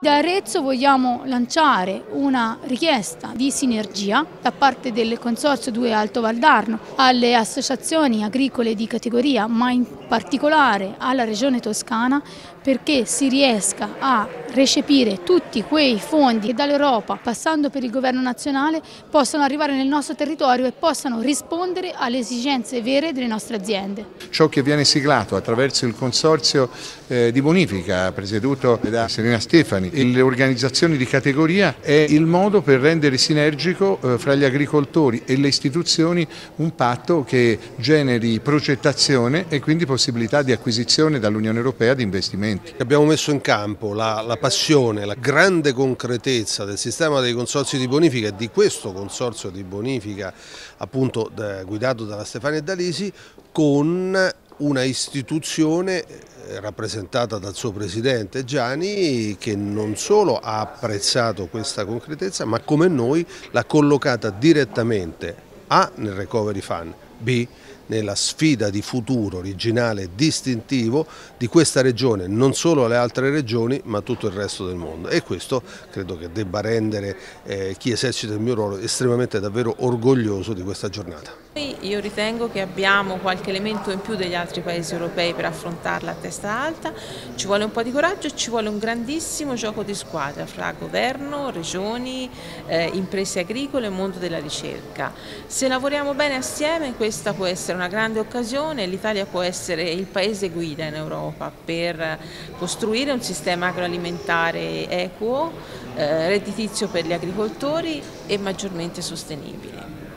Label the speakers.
Speaker 1: Da Arezzo vogliamo lanciare una richiesta di sinergia da parte del Consorzio 2 Alto Valdarno alle associazioni agricole di categoria, ma in particolare alla Regione Toscana, perché si riesca a recepire tutti quei fondi che dall'Europa, passando per il governo nazionale, possano arrivare nel nostro territorio e possano rispondere alle esigenze vere delle nostre aziende.
Speaker 2: Ciò che viene siglato attraverso il Consorzio eh, di bonifica presieduto da Serena Stefani le organizzazioni di categoria è il modo per rendere sinergico eh, fra gli agricoltori e le istituzioni un patto che generi progettazione e quindi possibilità di acquisizione dall'Unione Europea di investimenti.
Speaker 3: Abbiamo messo in campo la, la passione, la grande concretezza del sistema dei consorzi di bonifica e di questo consorzio di bonifica appunto guidato dalla Stefania Dalisi con una istituzione rappresentata dal suo presidente Gianni che non solo ha apprezzato questa concretezza ma come noi l'ha collocata direttamente A nel Recovery Fund, B nella sfida di futuro originale e distintivo di questa regione, non solo le altre regioni ma tutto il resto del mondo e questo credo che debba rendere eh, chi esercita il mio ruolo estremamente davvero orgoglioso di questa giornata.
Speaker 4: Io ritengo che abbiamo qualche elemento in più degli altri paesi europei per affrontarla a testa alta, ci vuole un po' di coraggio e ci vuole un grandissimo gioco di squadra fra governo, regioni, eh, imprese agricole e mondo della ricerca. Se lavoriamo bene assieme questa può essere una grande occasione, l'Italia può essere il paese guida in Europa per costruire un sistema agroalimentare equo, eh, redditizio per gli agricoltori e maggiormente sostenibile.